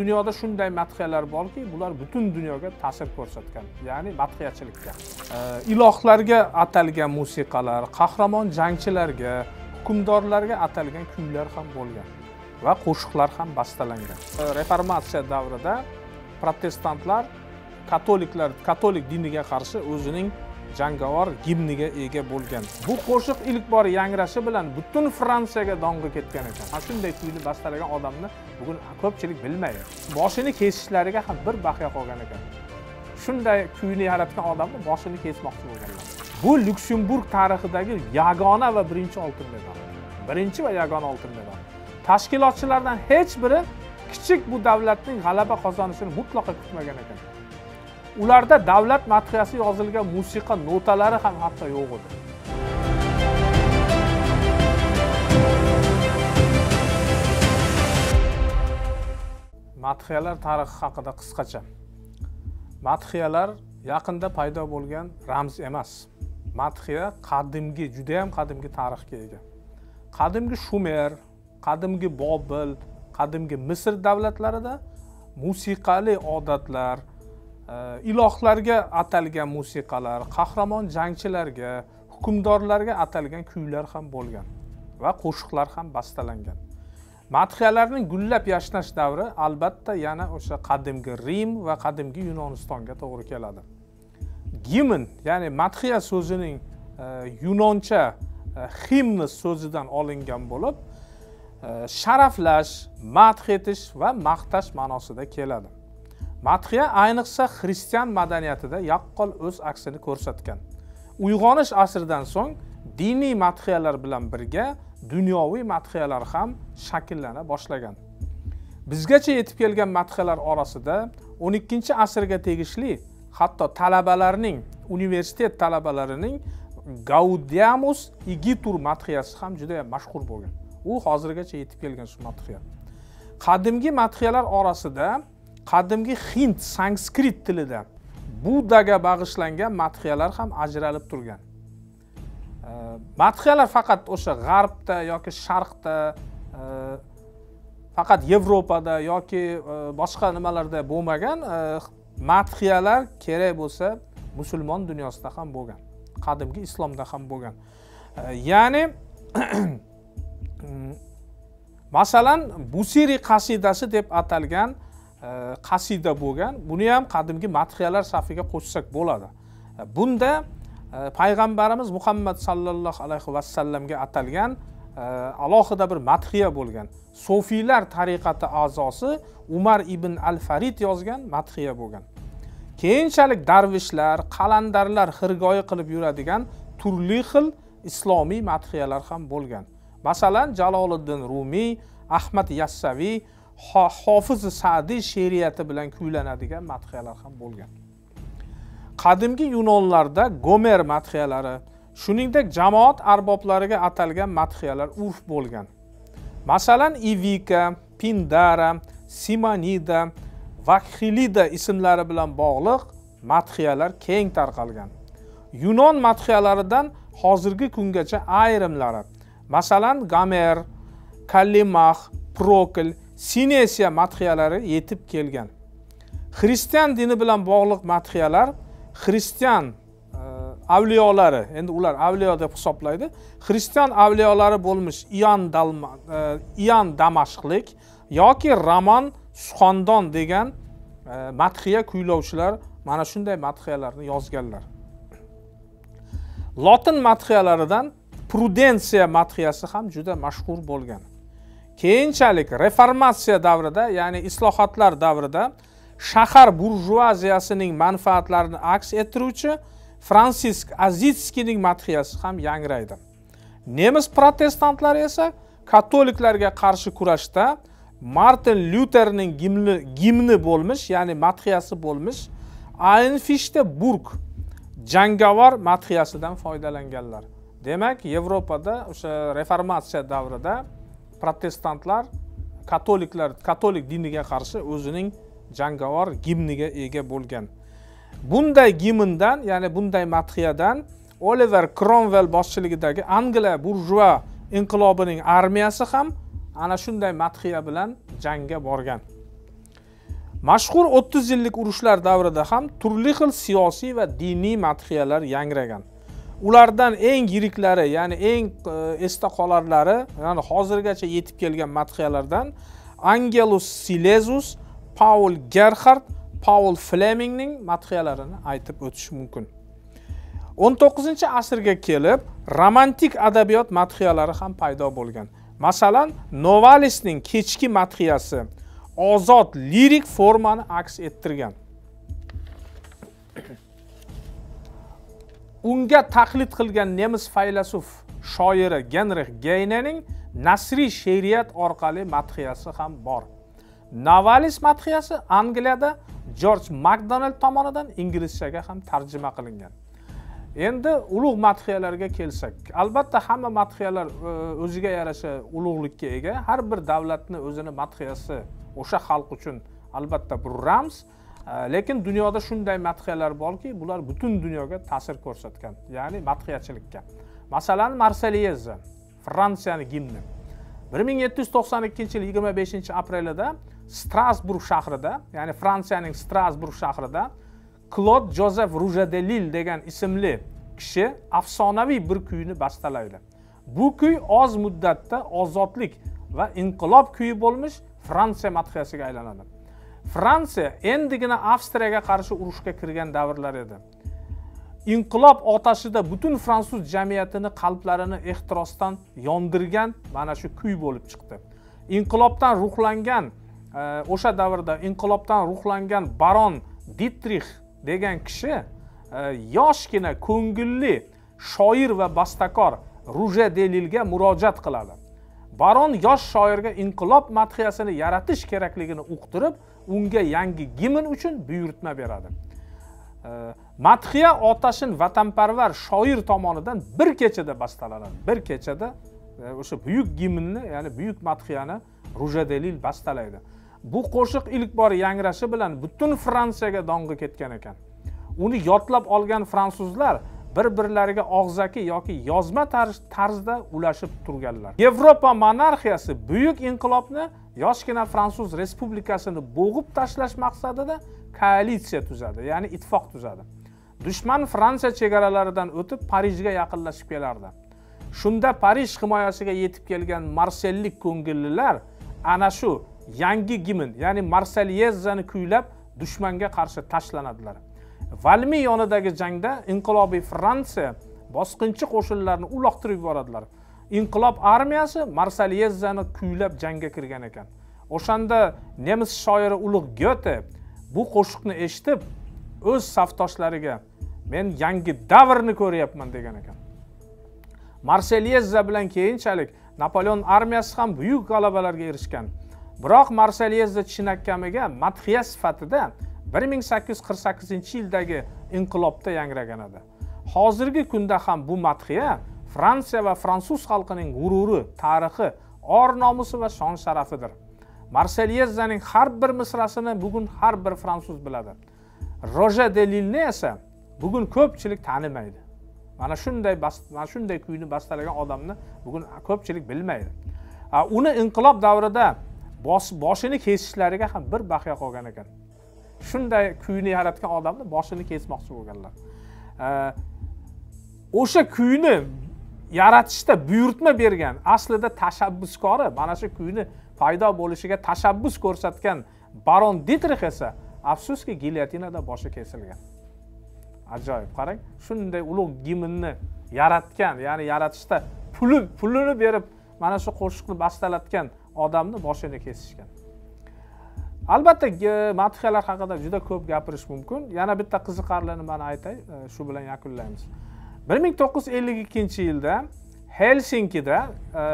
dunyoda shunday madhiyalar borki bular butun dunyoga ta'sir ko'rsatgan ya'ni madhiyachilikka ilohlarga atalgan musiqalar qahramon jangchilarga hukmdorlarga atalgan kuylar ham bo'lgan va qo'shiqlar ham bastalangan. Reformatsiya davrida protestantlar katoliklar katolik diniga qarshi o'zining jangovar gimniga ega bo'lgan. Bu qo'shiq ilk bor yangrashi bilan butun fransiyaga dong'i ketgan ekan. Mana shunday kuyni bastalagan odamni bugun ko'pchilik bilmaydi. Boshini kesishlariga ham bir baxya qolgan ekan. Shunday kuyni yaratgan odamni boshini kesmoqchi bo'lganlar. Bu lyuksemburg tarixidagi yagona va birinchi oltin medal. Birinchi va yagona oltin medal. Tashkilotchilardan hech biri kichik bu davlatning g'alaba qozonishini mutlaqo kutmagan ekan. Ularda davlat madhiyasi yozilgan musiqa notalari ham hatto yo'q edi. Madhiyalar tarixi haqida qisqacha. Madhiyalar yaqinda paydo bo'lgan ramz emas. Madhiya qadimgi judayam qadimgi tarixga ega. Qadimgi shumer qadimgi bobil qadimgi misr davlatlarida musiqali odatlar ilohlarga atalgan musiqalar qahramon jangchilarga hukmdorlarga atalgan kuylar ham bo'lgan va qo'shiqlar ham bastalangan. Madhiyalarning gullab yashnash davri albatta yana o'sha qadimgi rim va qadimgi yunonistonga to'g'ri keladi. Gimn ya'ni madhiya so'zining e, yunoncha e, himni so'zidan olingan bo'lib e, sharaflash madh etish va maqtash ma'nosida keladi. Madhiya ayniqsa xristian madaniyatida yaqqol o'z aksini ko'rsatgan. Uyg'onish asridan so'ng diniy madhiyalar bilan birga dunyoviy madhiyalar ham shakllana boshlagan. Bizgacha yetib kelgan madhiyalar orasida o'n ikkinchi asrga tegishli hatto talabalarning universitet talabalarining gaudiamus igitur madhiyasi ham juda mashhur bo'lgan. U hozirgacha yetib kelgan shu madhiya. Qadimgi madhiyalar orasida qadimgi hind sanskrit tilida buddaga bag'ishlangan madhiyalar ham ajralib turgan. Madhiyalar faqat o'sha g'arbda yoki sharqda faqat yevropada yoki e, boshqa nimalarda bo'lmagan e, madhiyalar kerak bo'lsa musulmon dunyosida ham bo'lgan qadimgi islomda ham bo'lgan. Ya'ni masalan busiri qasidasi deb atalgan E, qasida bo'lgan buni ham qadimgi madhiyalar safiga qo'shsak bo'ladi. E, bunda e, payg'ambarimiz muhammad sallallohu alayhi vasallamga atalgan alohida bir madhiya bo'lgan. Sofiylar tariqati a'zosi umar ibn al farid yozgan madhiya bo'lgan. Keyinchalik darvishlar qalandarlar xirgoyi qilib yuradigan turli xil islomiy madhiyalar ham bo'lgan. Masalan jaloliddin rumiy ahmad yassaviy hofizi sadiy she'riyati bilan kuylanadigan madhiyalar ham bo'lgan. Qadimgi yunonlarda gomer madhiyalari shuningdek jamoat arboblariga atalgan madhiyalar urf bo'lgan. Masalan ivika pindara simonida vakhilida ismlari bilan bog'liq madhiyalar keng tarqalgan. Yunon madhiyalaridan hozirgi kungacha ayrimlari masalan gamer kallimah prokl sinesiya madhiyalari yetib kelgan. Xristian dini bilan bog'liq madhiyalar xristian e, avliyolari endi ular avliyo deb hisoblaydi. Xristian avliyolari bo'lmish iyon e, iyon damashqlik yoki roman suxondon degan e, madhiya kuylovchilar mana shunday madhiyalarni yozganlar. Lotin madhiyalaridan prudensiya madhiyasi ham juda mashhur bo'lgan. Keyinchalik reformatsiya davrida ya'ni islohotlar davrida shahar burjuaziyasining manfaatlarini aks ettiruvchi fransisk azitskiyning madhiyasi ham yangraydi. Nemis protestantlari esa katoliklarga qarshi kurashda martin lyuterning gimni gimni bo'lmish ya'ni madhiyasi bo'lmish aynfishte burg jangovar madhiyasidan foydalanganlar. Demak yevropada o'sha reformatsiya davrida protestantlar katoliklar katolik diniga qarshi o'zining jangovar gimniga ega bo'lgan. Bunday gimndan ya'ni bunday madhiyadan oliver kromvel boshchiligidagi angliya burjua inqilobining armiyasi ham ana shunday madhiya bilan jangga borgan. Mashhur o'ttiz yillik urushlar davrida ham turli xil siyosiy va diniy madhiyalar yangragan ulardan eng yiriklari ya'ni eng e, esda qolarlari ya'ni hozirgacha yetib kelgan madhiyalardan angelus silezus paul gerhard paul flemingning madhiyalarini aytib o'tish mumkin. O'n to'qqizinchi asrga kelib romantik adabiyot madhiyalari ham paydo bo'lgan. Masalan novalisning kechki madhiyasi ozod lirik formani aks ettirgan. Unga taqlid qilgan nemis faylasuf shoiri genrix geynening nasriy she'riyat orqali madhiyasi ham bor. Navalis madhiyasi angliyada jorj makdonald tomonidan inglizchaga ham tarjima qilingan. Endi ulug' madhiyalarga kelsak albatta hamma madhiyalar e, o'ziga yarasha ulug'likka ega. Har bir davlatni o'zini madhiyasi o'sha xalq uchun albatta bir ramz. Lekin dunyoda shunday madhiyalar borki bular butun dunyoga ta'sir ko'rsatgan ya'ni madhiyachilikka masalan marseliyeza fransiyani gimni bir ming yetti yuz to'qson ikkinchi yil yigirma beshinchi aprelida strasburg shahrida ya'ni fransiyaning strasburg shahrida klod jozef rujadelil degan ismli kishi afsonaviy bir kuyni bastalaydi. Bu kuy oz muddatda ozodlik va inqilob kuyi bo'lmish fransiya madhiyasiga aylanadi. Fransiya endigina avstriyaga qarshi urushga kirgan davrlar edi. Inqilob otashida butun fransuz jamiyatini qalblarini ehtirosdan yondirgan mana shu kuy bo'lib chiqdi. Inqilobdan ruhlangan e, o'sha davrda inqilobdan ruhlangan baron ditrix degan kishi e, yoshgina ko'ngilli shoir va bastakor ruje delilga murojaat qiladi. Baron yosh shoirga inqilob madhiyasini yaratish kerakligini uqtirib unga yangi gimn uchun buyurtma beradi. Madhiya otashin vatanparvar shoir tomonidan bir kechada bastalanadi. Bir kechada e, o'sha buyuk gimnni ya'ni buyuk madhiyani rujadelil bastalaydi. Bu qo'shiq ilk bor yangrashi bilan butun fransiyaga dong'i ketgan ekan. Uni yodlab olgan fransuzlar bir birlariga og'zaki yoki yozma tarzda ulashib turganlar. Yevropa monarxiyasi buyuk inqilobni yoshgina fransuz respublikasini bo'g'ib tashlash maqsadida koalitsiya tuzadi ya'ni ittifoq tuzadi. Dushman fransiya chegaralaridan o'tib parijga yaqinlashib kelardi. Shunda parij himoyasiga yetib kelgan marsellik ko'ngillilar ana shu yangi gimn ya'ni marsalyezani kuylab dushmanga qarshi tashlanadilar. Valmi yonidagi jangda inqilobiy fransiya bosqinchi qo'shinlarni uloqtirib yuboradilar. Inqilob armiyasi marsalyezani kuylab jangga kirgan ekan. O'shanda nemis shoiri ulug' gyote bu qo'shiqni eshitib o'z safdoshlariga men yangi davrni ko'ryapman degan ekan. Marselyeza bilan keyinchalik napoleon armiyasi ham buyuk g'alabalarga erishgan. Biroq marselyeza chinakamiga madhiya sifatida bir ming sakkiz yuz qirq sakkizinchi yildagi inqilobda yangragan edi. Hozirgi kunda ham bu madhiya fransiya va fransuz xalqining g'ururi tarixi or nomusi va shon sharafidir. Marselyezaning har bir misrasini bugun har bir fransuz biladi. Roje de lilni esa bugun ko'pchilik tanimaydi. Mana shunday mana shunday kuyni bastalagan odamni bugun ko'pchilik bilmaydi. Uni inqilob davrida boshini kesishlariga ham bir baxya qolgan ekan. Shunday kuyni yaratgan odamni boshini kesmoqchi bo'lganlar. O'sha kuyni yaratishda buyurtma bergan aslida tashabbuskori mana shu kuyni paydo bo'lishiga tashabbus ko'rsatgan baron ditrix esa afsuski gilyatinada boshi kesilgan. Ajoyib qarang shunday ulug' gimnni yaratgan ya'ni yaratishda puli pulini berib mana shu qo'shiqni bastalatgan odamni boshini kesishgan. Albatta madhiyalar haqida juda ko'p gapirish mumkin. Yana bitta qiziqarli nimani aytay e, shu bilan yakunlaymiz. Bir ming to'qqiz yuz ellik ikkinchi yilda helsinkida e,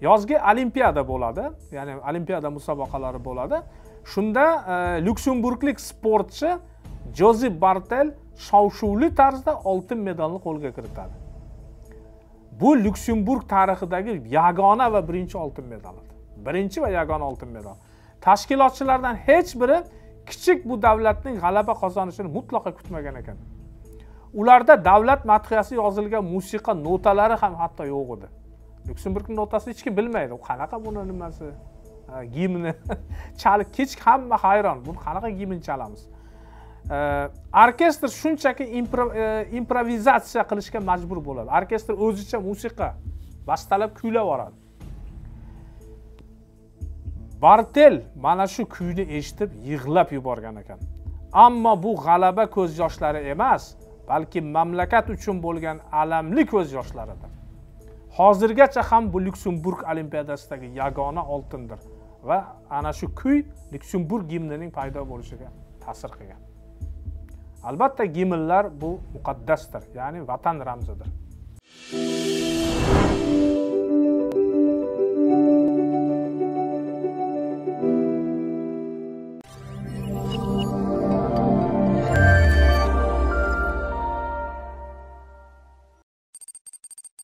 yozgi olimpiada bo'ladi. Ya'ni olimpiada musobaqalari bo'ladi. Shunda e, lyuksemburglik sportchi jozef bartel shov shuvli tarzda oltin medalni qo'lga kiritadi. Bu lyuksemburg tarixidagi yagona va birinchi oltin medal birinchi va yagona oltin medal. Tashkilotchilardan hech biri kichik bu davlatning g'alaba qozonishini mutlaqo kutmagan ekan. Ularda davlat madhiyasi yozilgan musiqa notalari ham hatto yo'q edi. Lyuksemburgni notasini hech kim bilmaydi. Qanaqa buni nimasi? Gimni. Chalib kech hamma hayron. Buni qanaqa gimn chalamiz? Orkestr shunchaki e, improvizatsiya qilishga majbur bo'ladi. Orkestr o'zicha musiqa bastalab kuylab yuboradi bartel mana shu kuyni eshitib yig'lab yuborgan ekan. Ammo bu g'alaba ko'z yoshlari emas balki mamlakat uchun bo'lgan alamli ko'z yoshlaridir. Hozirgacha ham bu lyuksemburg olimpiadasidagi yagona oltindir va ana shu kuy lyuksemburg gimnining paydo bo'lishiga ta'sir qilgan. Albatta gimnlar bu muqaddasdir ya'ni vatan ramzidir.